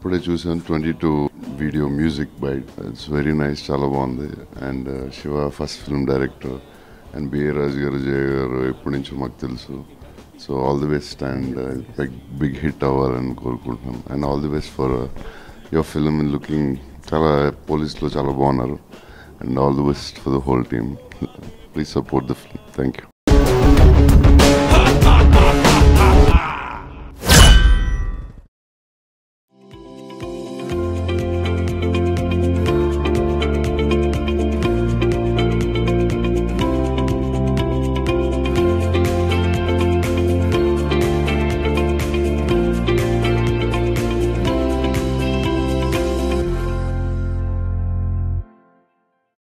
Producer video music it's very nice Chalabandi and uh, Shiva first film director and B Rajgaru Maktilsu. So all the best and uh, big hit hour and Kurkutam and all the best for uh, your film looking Chala Police Chalabonar and all the best for the whole team. Please support the film. Thank you.